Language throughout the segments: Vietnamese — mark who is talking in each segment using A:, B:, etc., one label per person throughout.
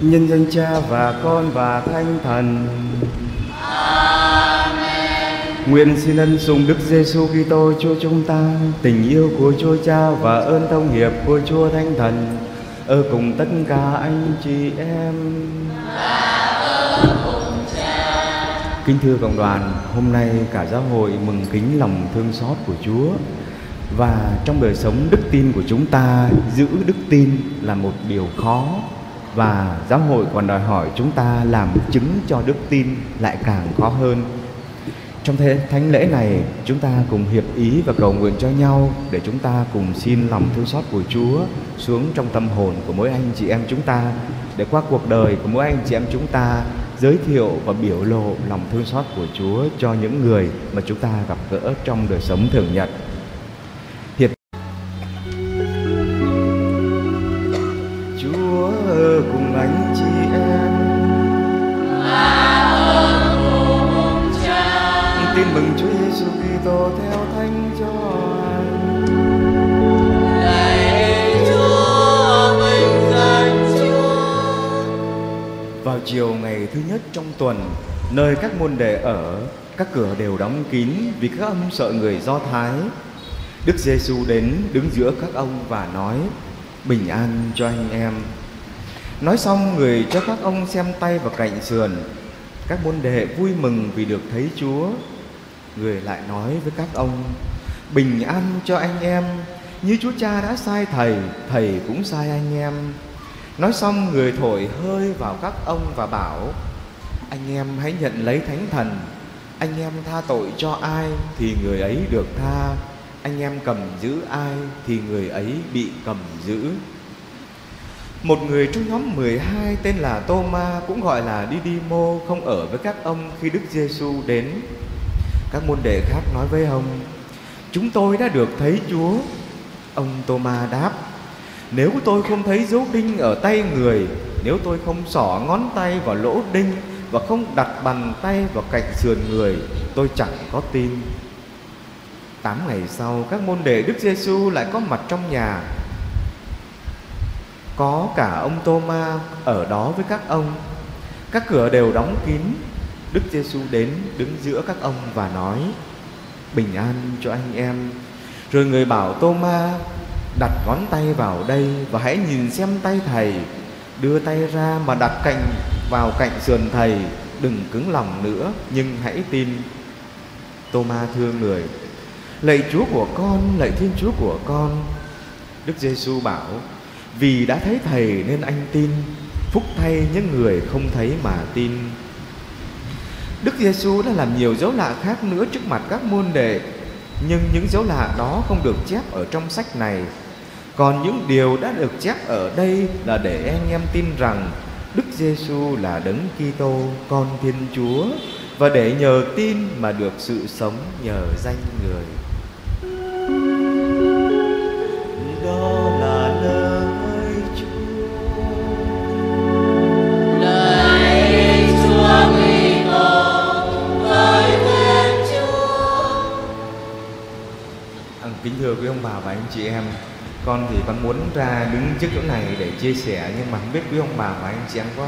A: nhân danh Cha và Con và Thánh Thần. Nguyện xin ân sủng Đức Giêsu Kitô Chúa chúng ta, tình yêu của Chúa Cha và ơn thông hiệp của Chúa Thánh Thần ở cùng tất cả anh chị em. Kính thưa cộng đoàn, hôm nay cả giáo hội mừng kính lòng thương xót của Chúa và trong đời sống đức tin của chúng ta giữ đức tin là một điều khó và giáo hội còn đòi hỏi chúng ta làm chứng cho đức tin lại càng khó hơn. Trong thế thánh lễ này, chúng ta cùng hiệp ý và cầu nguyện cho nhau để chúng ta cùng xin lòng thương xót của Chúa xuống trong tâm hồn của mỗi anh chị em chúng ta để qua cuộc đời của mỗi anh chị em chúng ta giới thiệu và biểu lộ lòng thương xót của Chúa cho những người mà chúng ta gặp gỡ trong đời sống thường nhật. Vào chiều ngày thứ nhất trong tuần, nơi các môn đệ ở, các cửa đều đóng kín vì các ông sợ người Do Thái. Đức Giêsu đến đứng giữa các ông và nói: Bình an cho anh em. Nói xong người cho các ông xem tay vào cạnh sườn. Các môn đệ vui mừng vì được thấy Chúa. Người lại nói với các ông: Bình an cho anh em, như Chúa Cha đã sai thầy, thầy cũng sai anh em. Nói xong người thổi hơi vào các ông và bảo, Anh em hãy nhận lấy thánh thần Anh em tha tội cho ai thì người ấy được tha Anh em cầm giữ ai thì người ấy bị cầm giữ Một người trong nhóm 12 tên là Tô-ma cũng gọi là Đi-đi-mô không ở với các ông khi Đức Giêsu đến. Các môn đệ khác nói với ông: Chúng tôi đã được thấy Chúa. Ông Tô-ma đáp: nếu tôi không thấy dấu đinh ở tay người, Nếu tôi không xỏ ngón tay vào lỗ đinh Và không đặt bàn tay vào cạnh sườn người, Tôi chẳng có tin. Tám ngày sau, các môn đệ Đức Giêsu lại có mặt trong nhà. Có cả ông Tô-ma ở đó với các ông. Các cửa đều đóng kín. Đức Giêsu đến, đứng giữa các ông và nói, Bình an cho anh em. Rồi người bảo Tô-ma đặt ngón tay vào đây và hãy nhìn xem tay thầy. Đưa tay ra mà đặt cạnh, vào cạnh sườn thầy. Đừng cứng lòng nữa, nhưng hãy tin. Tô-ma thương người. Lạy Chúa của con, lạy Thiên Chúa của con. Đức Giêsu bảo, vì đã thấy thầy nên anh tin. Phúc thay những người không thấy mà tin. Đức Giêsu đã làm nhiều dấu lạ khác nữa trước mặt các môn đệ, nhưng những dấu lạ đó không được chép ở trong sách này còn những điều đã được chép ở đây là để anh em tin rằng Đức Giêsu là đấng Kitô, con Thiên Chúa và để nhờ tin mà được sự sống nhờ danh người. Đó là lời Chúa. À, kính thưa quý ông bà và anh chị em, con thì con muốn ra đứng trước chỗ này để chia sẻ nhưng mà không biết quý ông bà và anh chị em có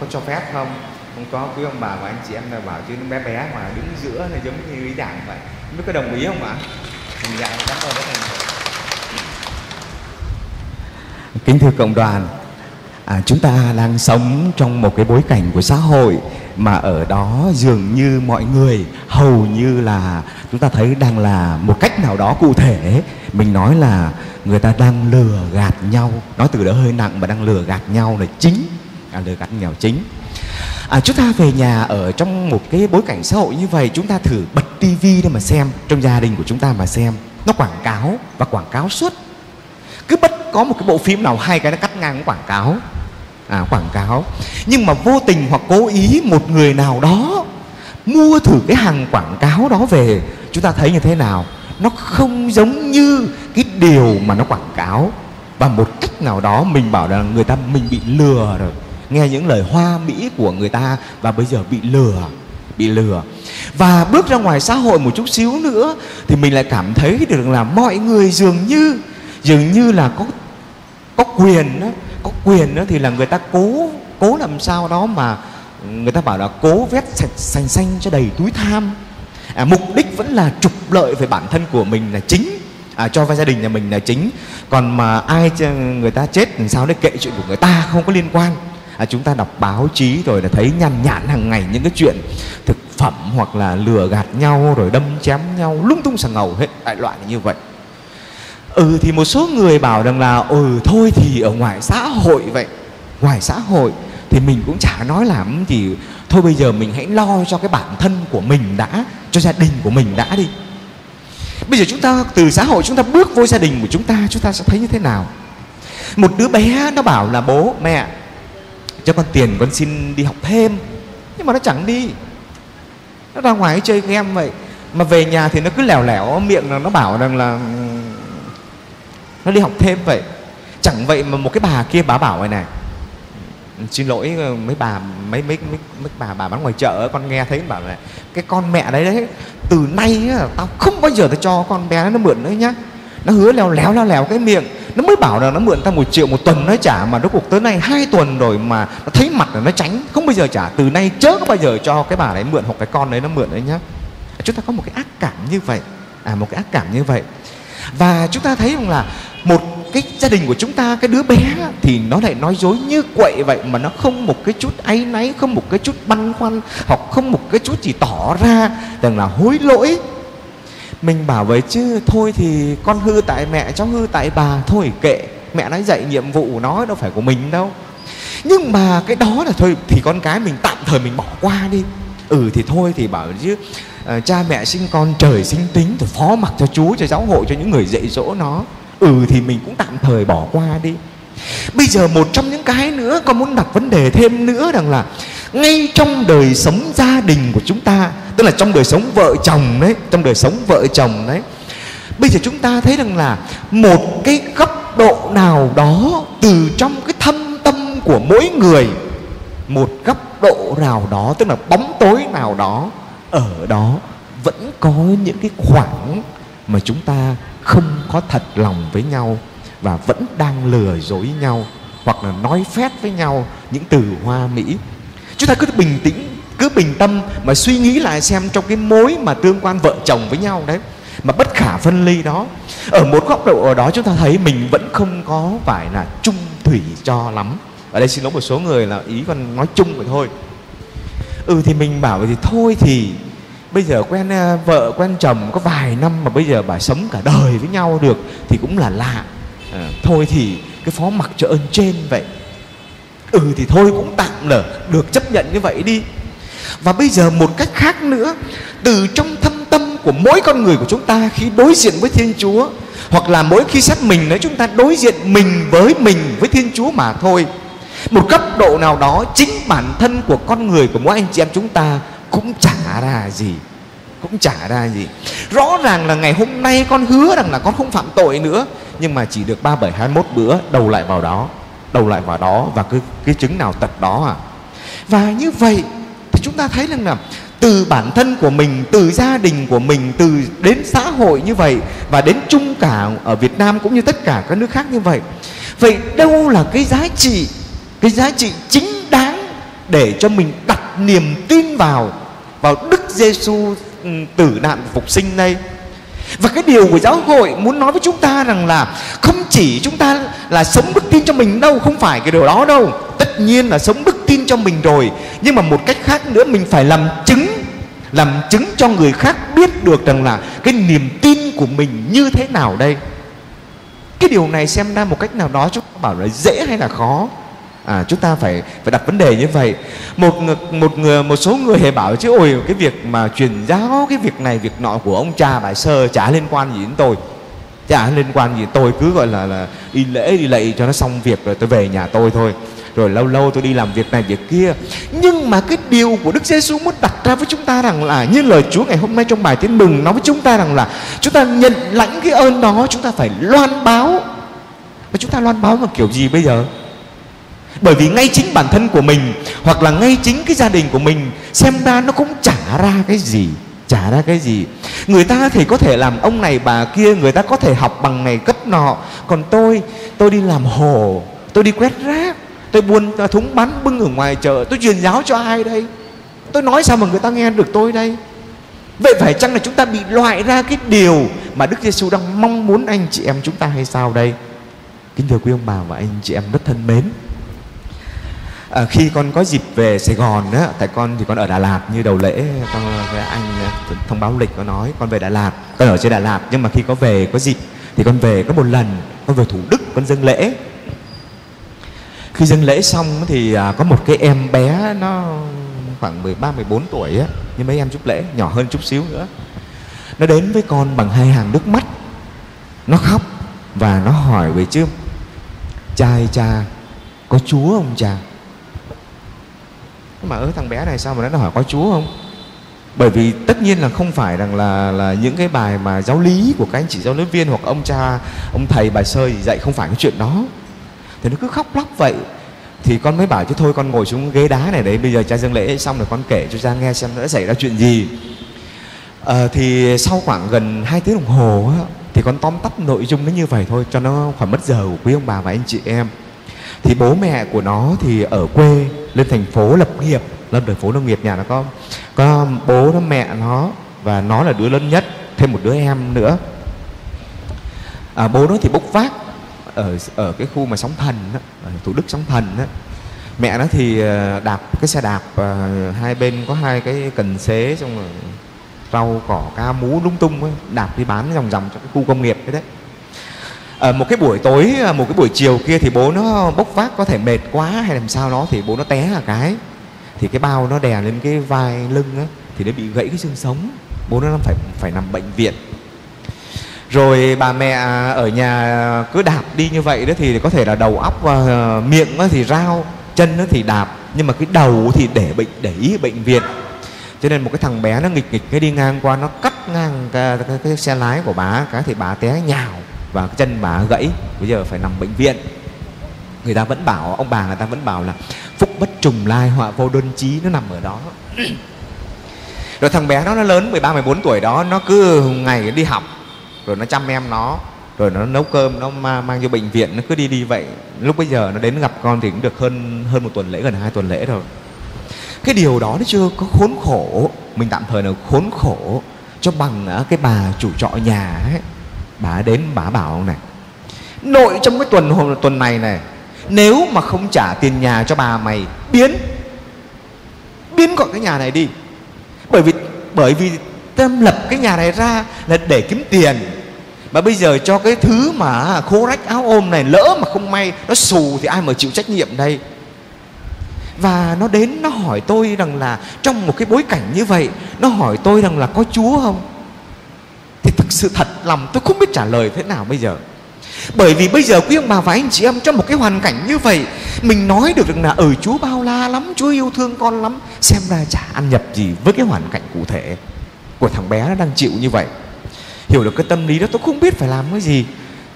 A: có cho phép không? Không có quý ông bà và anh chị em là bảo chứ bé bé mà đứng giữa là giống như ý đảng vậy. Không biết có đồng ý không ạ? Dạ cảm ơn rất là kính thưa cộng đoàn à, chúng ta đang sống trong một cái bối cảnh của xã hội mà ở đó dường như mọi người hầu như là chúng ta thấy đang là một cách nào đó cụ thể. Mình nói là người ta đang lừa gạt nhau. Nói từ đó hơi nặng mà đang lừa gạt nhau là chính. À, lừa gạt nhau chính. À, chúng ta về nhà ở trong một cái bối cảnh xã hội như vậy chúng ta thử bật tivi để mà xem trong gia đình của chúng ta mà xem. Nó quảng cáo và quảng cáo suốt. Cứ bất có một cái bộ phim nào hay cái nó cắt ngang quảng cáo à, quảng cáo. Nhưng mà vô tình hoặc cố ý một người nào đó mua thử cái hàng quảng cáo đó về chúng ta thấy như thế nào? Nó không giống như cái điều mà nó quảng cáo. Và một cách nào đó mình bảo là người ta mình bị lừa rồi. Nghe những lời hoa mỹ của người ta và bây giờ bị lừa bị lừa. Và bước ra ngoài xã hội một chút xíu nữa thì mình lại cảm thấy được là mọi người dường như dường như là có có quyền đó, có quyền nữa thì là người ta cố cố làm sao đó mà người ta bảo là cố vét sạch sành xanh cho đầy túi tham. À, mục đích vẫn là trục lợi về bản thân của mình là chính. À, cho vai gia đình nhà mình là chính. Còn mà ai người ta chết làm sao để kệ chuyện của người ta không có liên quan. À, chúng ta đọc báo chí rồi là thấy nhàn nhản hàng ngày những cái chuyện thực phẩm hoặc là lừa gạt nhau rồi đâm chém nhau lung tung sằng ngầu hết đại loại như vậy ừ thì một số người bảo rằng là ừ thôi thì ở ngoài xã hội vậy. Ngoài xã hội thì mình cũng chả nói làm thì thôi bây giờ mình hãy lo cho cái bản thân của mình đã, cho gia đình của mình đã đi. Bây giờ chúng ta, từ xã hội chúng ta bước vô gia đình của chúng ta chúng ta sẽ thấy như thế nào? Một đứa bé nó bảo là, bố, mẹ, cho con tiền con xin đi học thêm. Nhưng mà nó chẳng đi. Nó ra ngoài chơi game vậy. Mà về nhà thì nó cứ lèo lẻo, miệng là nó bảo rằng là nó đi học thêm vậy. Chẳng vậy mà một cái bà kia bà bảo này. Này xin lỗi ờ, mấy bà mấy mấy mấy, mấy bà bà bán ngoài chợ con nghe thấy bảo này, cái con mẹ đấy đấy từ nay á, tao không bao giờ tao cho con bé nó mượn nữa nhá. Nó hứa leo léo leo léo cái miệng. Nó mới bảo là nó mượn tao một triệu một tuần nó trả mà rốt cuộc tới nay hai tuần rồi mà nó thấy mặt là nó tránh không bao giờ trả. Từ nay chớ có bao giờ cho cái bà đấy mượn hoặc cái con đấy nó mượn đấy nhá. Chúng ta có một cái ác cảm như vậy. À một cái ác cảm như vậy và chúng ta thấy rằng là một cái gia đình của chúng ta, cái đứa bé thì nó lại nói dối như quậy vậy, mà nó không một cái chút áy náy, không một cái chút băn khoăn, hoặc không một cái chút gì tỏ ra rằng là hối lỗi. Mình bảo vậy chứ, thôi thì con hư tại mẹ, cháu hư tại bà, thôi kệ, mẹ nói dạy nhiệm vụ của nó, đâu phải của mình đâu. Nhưng mà cái đó là thôi, thì con cái mình tạm thời mình bỏ qua đi ừ thì thôi thì bảo chứ uh, cha mẹ sinh con trời sinh tính thì phó mặc cho chú cho giáo hội cho những người dạy dỗ nó. Ừ thì mình cũng tạm thời bỏ qua đi. Bây giờ một trong những cái nữa con muốn đặt vấn đề thêm nữa rằng là ngay trong đời sống gia đình của chúng ta tức là trong đời sống vợ chồng đấy trong đời sống vợ chồng đấy bây giờ chúng ta thấy rằng là một cái góc độ nào đó từ trong cái thâm tâm của mỗi người một góc độ nào đó, tức là bóng tối nào đó, ở đó vẫn có những cái khoảng mà chúng ta không có thật lòng với nhau và vẫn đang lừa dối nhau hoặc là nói phét với nhau những từ hoa mỹ. Chúng ta cứ bình tĩnh, cứ bình tâm mà suy nghĩ lại xem trong cái mối mà tương quan vợ chồng với nhau đấy, mà bất khả phân ly đó. Ở một góc độ ở đó chúng ta thấy mình vẫn không có phải là trung thủy cho lắm ở đây xin lỗi một số người là ý còn nói chung vậy thôi. Ừ thì mình bảo thì thôi thì bây giờ quen ờ, vợ quen chồng có vài năm mà bây giờ bà sống cả đời với nhau được thì cũng là lạ. À, thôi thì cái phó mặc cho ơn trên vậy. Ừ thì thôi cũng tạm là được chấp nhận như vậy đi. Và bây giờ một cách khác nữa từ trong thâm tâm của mỗi con người của chúng ta khi đối diện với thiên chúa hoặc là mỗi khi xét mình nếu chúng ta đối diện mình với mình với thiên chúa mà thôi một cấp độ nào đó, chính bản thân của con người, của mỗi anh chị em chúng ta cũng chả ra gì, cũng chả ra gì. Rõ ràng là ngày hôm nay con hứa rằng là con không phạm tội nữa, nhưng mà chỉ được ba, bảy, hai, mốt bữa đầu lại vào đó, đầu lại vào đó và cái cái chứng nào tật đó à. Và như vậy thì chúng ta thấy rằng là từ bản thân của mình, từ gia đình của mình, từ đến xã hội như vậy và đến chung cả ở Việt Nam cũng như tất cả các nước khác như vậy. Vậy đâu là cái giá trị cái giá trị chính đáng để cho mình đặt niềm tin vào vào Đức Giêsu ừ, tử nạn phục sinh đây. Và cái điều của giáo hội muốn nói với chúng ta rằng là không chỉ chúng ta là sống đức tin cho mình đâu, không phải cái điều đó đâu. Tất nhiên là sống đức tin cho mình rồi. Nhưng mà một cách khác nữa, mình phải làm chứng làm chứng cho người khác biết được rằng là cái niềm tin của mình như thế nào đây. Cái điều này xem ra một cách nào đó chúng ta bảo là dễ hay là khó à, chúng ta phải phải đặt vấn đề như vậy. Một một người một số người hề bảo chứ ôi cái việc mà truyền giáo cái việc này việc nọ của ông cha bà sơ chả liên quan gì đến tôi. Chả liên quan gì tôi cứ gọi là là đi lễ đi lạy cho nó xong việc rồi tôi về nhà tôi thôi. Rồi lâu lâu tôi đi làm việc này việc kia. Nhưng mà cái điều của Đức Giêsu muốn đặt ra với chúng ta rằng là như lời Chúa ngày hôm nay trong bài tin mừng nói với chúng ta rằng là chúng ta nhận lãnh cái ơn đó chúng ta phải loan báo. Và chúng ta loan báo bằng kiểu gì bây giờ? Bởi vì ngay chính bản thân của mình, hoặc là ngay chính cái gia đình của mình, xem ra nó cũng trả ra cái gì trả ra cái gì. Người ta thì có thể làm ông này, bà kia, người ta có thể học bằng này, cấp nọ. Còn tôi tôi đi làm hồ,
B: tôi đi quét rác, tôi buôn à, thúng bắn bưng ở ngoài chợ, tôi truyền giáo cho ai đây? Tôi nói sao mà người ta nghe được tôi đây? Vậy phải chăng là chúng ta bị loại ra cái điều mà đức giêsu đang mong muốn anh chị em chúng ta hay sao đây? Kính thưa quý ông bà và anh chị em rất thân mến à, khi con có dịp về Sài Gòn á, tại con thì con ở Đà Lạt như đầu lễ con với anh thông báo lịch có nói con về Đà Lạt. Con ở trên Đà Lạt nhưng mà khi có về có dịp thì con về có một lần con về Thủ Đức con dâng lễ. Khi dâng lễ xong thì à, có một cái em bé nó khoảng 13 14 tuổi á như mấy em chúc lễ nhỏ hơn chút xíu nữa. Nó đến với con bằng hai hàng nước mắt. Nó khóc và nó hỏi về chứ cha ơi cha có chúa không cha? Mà ớ thằng bé này sao mà nó hỏi có chúa không? Bởi vì tất nhiên là không phải rằng là là những cái bài mà giáo lý của các anh chị giáo lớp viên hoặc ông cha ông thầy bà sơi dạy không phải cái chuyện đó. Thì nó cứ khóc lóc vậy. Thì con mới bảo chứ thôi con ngồi xuống ghế đá này đấy bây giờ cha dâng lễ xong rồi con kể cho cha nghe xem đã xảy ra chuyện gì. À, thì sau khoảng gần 2 tiếng đồng hồ á, thì con tóm tắt nội dung nó như vậy thôi cho nó khỏi mất giờ của quý ông bà và anh chị em. Thì bố mẹ của nó thì ở quê lên thành phố lập nghiệp lên thành phố nông nghiệp nhà nó có có bố nó mẹ nó và nó là đứa lớn nhất thêm một đứa em nữa à, bố nó thì bốc vác ở ở cái khu mà sóng thần đó, ở thủ đức sóng thần đó. mẹ nó thì à, đạp cái xe đạp à, hai bên có hai cái cần xế xong rồi rau cỏ ca mú lung tung ấy, đạp đi bán dòng dòng cho cái khu công nghiệp đấy đấy à, một cái buổi tối ờ, một cái buổi chiều kia thì bố nó bốc vác có thể mệt quá hay làm sao nó thì bố nó té là cái. Thì cái bao nó đè lên cái vai lưng á thì nó bị gãy cái xương sống. Bố nó phải phải nằm bệnh viện. Rồi bà mẹ à, ở nhà cứ đạp đi như vậy đó thì có thể là đầu óc và miệng thì rao chân thì đạp. Nhưng mà cái đầu thì để bệnh để ý bệnh viện. Cho nên một cái thằng bé nó nghịch nghịch cái đi ngang qua nó cắt ngang cái, cái, cái xe lái của bà cái thì bà té nhào và cái chân bà gãy, bây giờ phải nằm bệnh viện. Người ta vẫn bảo, ông bà người ta vẫn bảo là phúc bất trùng lai, họa vô đơn chí, nó nằm ở đó. Rồi thằng bé nó nó lớn 13 14 tuổi đó, nó cứ ngày đi học, rồi nó chăm em nó, rồi nó nấu cơm, nó mang vô bệnh viện, nó cứ đi đi vậy. Lúc bây giờ nó đến gặp con thì cũng được hơn hơn một tuần lễ, gần hai tuần lễ rồi. Cái điều đó nó chưa có khốn khổ. Mình tạm thời là khốn khổ cho bằng à, cái bà chủ trọ nhà ấy bà đến, bà bảo này, nội trong cái tuần hôm, tuần này này, nếu mà không trả tiền nhà cho bà mày, biến biến khỏi cái nhà này đi. Bởi vì bởi vì tâm lập cái nhà này ra là để kiếm tiền. Mà bây giờ cho cái thứ mà khô rách áo ôm này lỡ mà không may, nó xù thì ai mà chịu trách nhiệm đây? Và nó đến, nó hỏi tôi rằng là trong một cái bối cảnh như vậy, nó hỏi tôi rằng là có chúa không? Thực sự thật lòng tôi không biết trả lời thế nào bây giờ. Bởi vì bây giờ quý ông bà và anh chị em trong một cái hoàn cảnh như vậy mình nói được rằng là ở ừ, chúa bao la lắm chúa yêu thương con lắm. Xem ra chả ăn nhập gì với cái hoàn cảnh cụ thể của thằng bé nó đang chịu như vậy. Hiểu được cái tâm lý đó tôi không biết phải làm cái gì.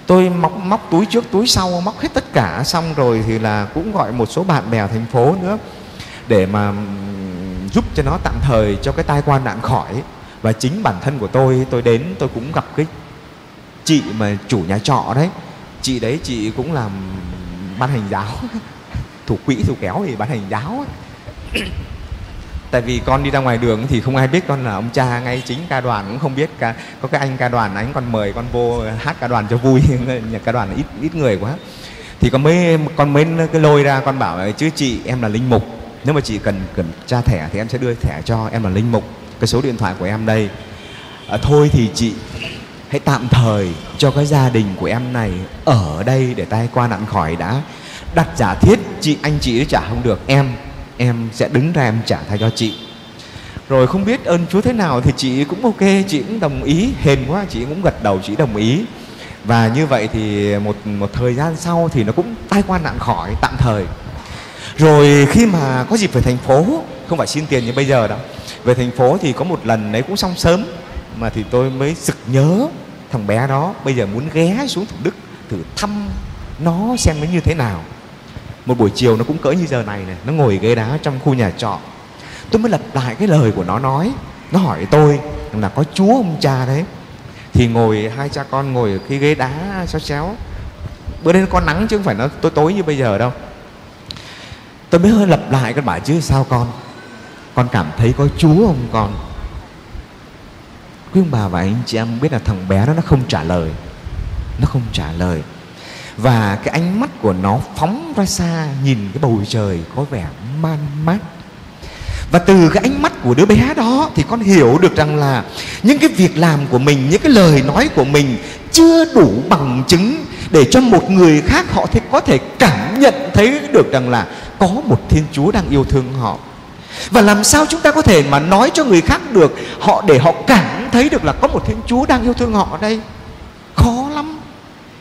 B: Tôi móc móc túi trước túi sau móc hết tất cả xong rồi thì là cũng gọi một số bạn bè thành phố nữa để mà giúp cho nó tạm thời cho cái tai qua nạn khỏi và chính bản thân của tôi tôi đến tôi cũng gặp cái chị mà chủ nhà trọ đấy. Chị đấy chị cũng làm ban hành giáo. Thủ quỹ thủ kéo thì ban hành giáo. Ấy tại vì con đi ra ngoài đường thì không ai biết con là ông cha ngay chính ca đoàn cũng không biết ca, có cái anh ca đoàn anh còn mời con vô hát ca đoàn cho vui. Nhà ca đoàn ít ít người quá. Thì con mới con mới cái lôi ra con bảo chứ chị em là linh mục. Nếu mà chị cần cần tra thẻ thì em sẽ đưa thẻ cho em là linh mục cái số điện thoại của em đây. À, thôi thì chị hãy tạm thời cho cái gia đình của em này ở đây để tai qua nạn khỏi đã. Đặt giả thiết chị anh chị trả không được em em sẽ đứng ra em trả thay cho chị. Rồi không biết ơn chúa thế nào thì chị cũng ok chị cũng đồng ý. Hên quá chị cũng gật đầu chị đồng ý. Và như vậy thì một một thời gian sau thì nó cũng tai qua nạn khỏi tạm thời. Rồi khi mà có dịp về thành phố không phải xin tiền như bây giờ đâu về thành phố thì có một lần đấy cũng xong sớm, mà thì tôi mới sực nhớ thằng bé đó bây giờ muốn ghé xuống thủ đức thử thăm nó xem nó như thế nào. Một buổi chiều nó cũng cỡ như giờ này này, nó ngồi ghế đá trong khu nhà trọ. Tôi mới lặp lại cái lời của nó nói, nó hỏi tôi là có chúa ông cha đấy? Thì ngồi, hai cha con ngồi ở cái ghế đá xéo xéo. Bữa nay nó có nắng chứ không phải nó tối tối như bây giờ đâu. Tôi mới hơi lặp lại cái bảo chứ, sao con? Con cảm thấy có chúa không con? Quý ông bà và anh chị em biết là thằng bé đó nó không trả lời. Nó không trả lời. Và cái ánh mắt của nó phóng ra xa, nhìn cái bầu trời có vẻ man mát và từ cái ánh mắt của đứa bé đó thì con hiểu được rằng là những cái việc làm của mình, những cái lời nói của mình chưa đủ bằng chứng để cho một người khác họ thì có thể cảm nhận thấy được rằng là có một thiên chúa đang yêu thương họ và làm sao chúng ta có thể mà nói cho người khác được họ để họ cảm thấy được là có một thiên chúa đang yêu thương họ ở đây? Khó lắm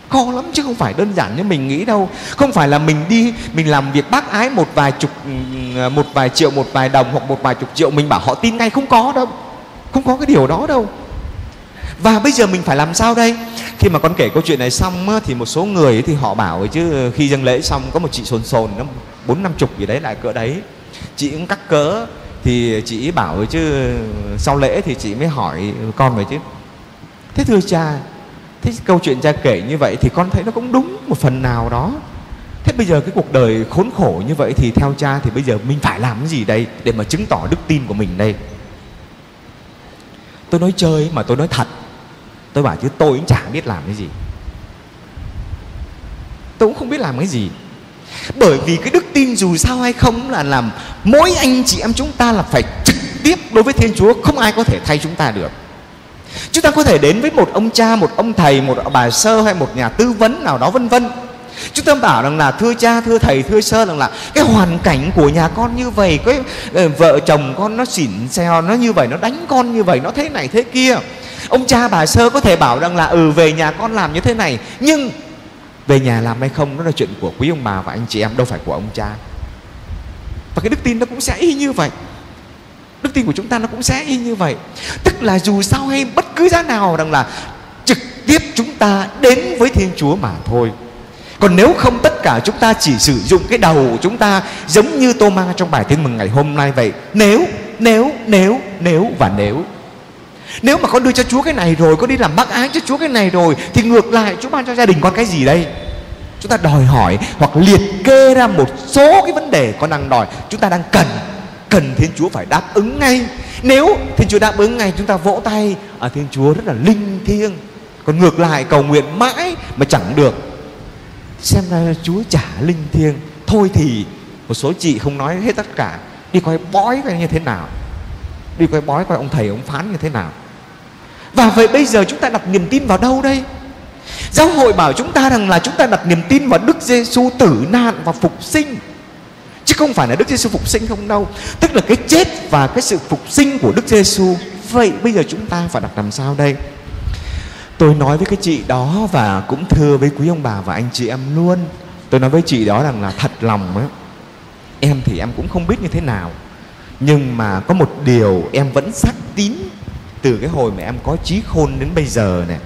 B: khó lắm chứ không phải đơn giản như mình nghĩ đâu. Không phải là mình đi mình làm việc bác ái một vài chục một vài triệu một vài đồng hoặc một vài chục triệu mình bảo họ tin ngay không có đâu không có cái điều đó đâu. Và bây giờ mình phải làm sao đây? Khi mà con kể câu chuyện này xong á, thì một số người thì họ bảo chứ khi dâng lễ xong có một chị sồn sồn nó bốn năm chục gì đấy lại cỡ đấy chị cũng cắt cớ, thì chị bảo chứ, sau lễ thì chị mới hỏi con vậy chứ. Thế thưa cha, thế câu chuyện cha kể như vậy thì con thấy nó cũng đúng một phần nào đó. Thế bây giờ cái cuộc đời khốn khổ như vậy thì theo cha thì bây giờ mình phải làm cái gì đây để mà chứng tỏ đức tin của mình đây? Tôi nói chơi mà tôi nói thật. Tôi bảo chứ tôi cũng chả biết làm cái gì. Tôi cũng không biết làm cái gì. Bởi vì cái đức tin dù sao hay không là làm mỗi anh chị em chúng ta là phải trực tiếp đối với thiên chúa, không ai có thể thay chúng ta được. Chúng ta có thể đến với một ông cha, một ông thầy, một bà sơ hay một nhà tư vấn nào đó, vân vân. Chúng ta bảo rằng là, thưa cha, thưa thầy, thưa sơ, rằng là cái hoàn cảnh của nhà con như vậy, cái ờ, vợ chồng con nó xỉn xèo, nó như vậy, nó đánh con như vậy, nó thế này thế kia. Ông cha, bà sơ có thể bảo rằng là ừ về nhà con làm như thế này, nhưng về nhà làm hay không, nó là chuyện của quý ông bà và anh chị em, đâu phải của ông cha. Và cái đức tin nó cũng sẽ y như vậy. Đức tin của chúng ta nó cũng sẽ y như vậy. Tức là dù sao hay bất cứ giá nào rằng là trực tiếp chúng ta đến với thiên chúa mà thôi. Còn nếu không tất cả chúng ta chỉ sử dụng cái đầu của chúng ta giống như tô ma trong bài tin mừng ngày hôm nay vậy. Nếu nếu nếu nếu và nếu. Nếu mà con đưa cho Chúa cái này rồi, Con đi làm bác ái cho Chúa cái này rồi, Thì ngược lại Chúa ban cho gia đình con cái gì đây? Chúng ta đòi hỏi hoặc liệt kê ra một số cái vấn đề con đang đòi. Chúng ta đang cần Cần Thiên Chúa phải đáp ứng ngay. Nếu Thiên Chúa đáp ứng ngay chúng ta vỗ tay à, Thiên Chúa rất là linh thiêng. Còn ngược lại cầu nguyện mãi mà chẳng được. Xem ra Chúa chả linh thiêng. Thôi thì một số chị không nói hết tất cả. Đi coi bói coi như thế nào. Đi coi bói coi ông thầy ông phán như thế nào. Và vậy bây giờ chúng ta đặt niềm tin vào đâu đây? Giáo hội bảo chúng ta rằng là chúng ta đặt niềm tin vào Đức Giêsu tử nạn và phục sinh. Chứ không phải là Đức Giêsu phục sinh không đâu. Tức là cái chết và cái sự phục sinh của Đức Giêsu. Vậy bây giờ chúng ta phải đặt làm sao đây? Tôi nói với cái chị đó và cũng thưa với quý ông bà và anh chị em luôn. Tôi nói với chị đó rằng là thật lòng á, em thì em cũng không biết như thế nào. Nhưng mà có một điều em vẫn xác tín từ cái hồi mà em có trí khôn đến bây giờ này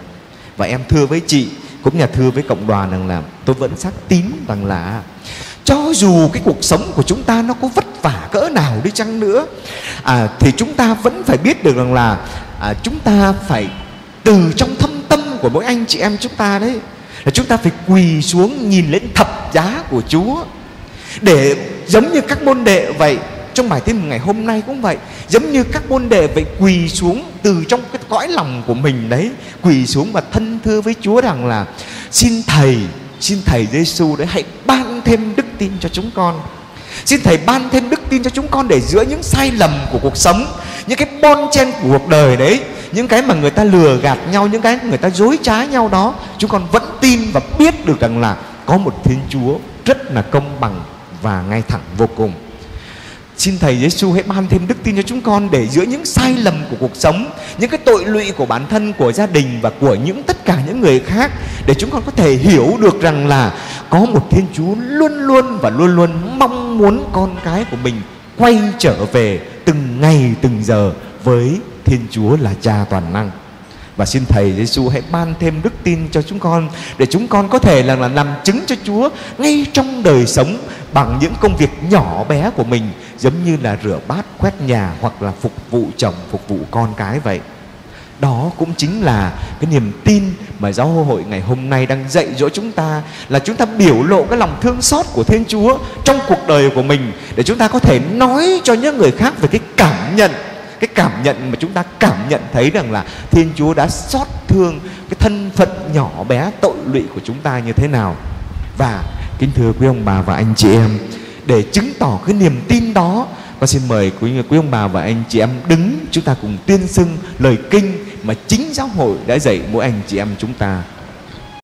B: và em thưa với chị cũng nhà thưa với cộng đoàn rằng là tôi vẫn xác tín rằng là cho dù cái cuộc sống của chúng ta nó có vất vả cỡ nào đi chăng nữa à, thì chúng ta vẫn phải biết được rằng là à, chúng ta phải từ trong thâm tâm của mỗi anh chị em chúng ta đấy là chúng ta phải quỳ xuống nhìn lên thập giá của Chúa. Để giống như các môn đệ vậy trong bài tin ngày hôm nay cũng vậy, giống như các môn đệ vậy quỳ xuống từ trong cái cõi lòng của mình đấy, quỳ xuống và thân thưa với Chúa rằng là, xin thầy xin thầy Giêsu đấy hãy ban thêm đức tin cho chúng con. Xin thầy ban thêm đức tin cho chúng con để giữa những sai lầm của cuộc sống, những cái bon chen của cuộc đời đấy, những cái mà người ta lừa gạt nhau, những cái người ta dối trá nhau đó, chúng con vẫn tin và biết được rằng là có một thiên chúa rất là công bằng và ngay thẳng vô cùng. Xin Thầy Giêsu hãy ban thêm đức tin cho chúng con để giữa những sai lầm của cuộc sống, những cái tội lụy của bản thân, của gia đình và của những tất cả những người khác để chúng con có thể hiểu được rằng là có một Thiên Chúa luôn luôn và luôn luôn mong muốn con cái của mình quay trở về từng ngày từng giờ với Thiên Chúa là Cha toàn năng. Và xin thầy Giêsu hãy ban thêm đức tin cho chúng con để chúng con có thể là, là làm chứng cho Chúa ngay trong đời sống bằng những công việc nhỏ bé của mình, giống như là rửa bát, quét nhà hoặc là phục vụ chồng, phục vụ con cái vậy. Đó cũng chính là cái niềm tin mà giáo hội ngày hôm nay đang dạy dỗ chúng ta, là chúng ta biểu lộ cái lòng thương xót của Thiên Chúa trong cuộc đời của mình, để chúng ta có thể nói cho những người khác về cái cảm nhận, cái cảm nhận mà chúng ta cảm nhận thấy rằng là Thiên Chúa đã xót thương cái thân phận nhỏ bé, tội lụy của chúng ta như thế nào. Và kính thưa quý ông bà và anh chị em. Để chứng tỏ cái niềm tin đó con xin mời quý, quý ông bà và anh chị em đứng chúng ta cùng tuyên xưng lời kinh mà chính giáo hội đã dạy mỗi anh chị em chúng ta.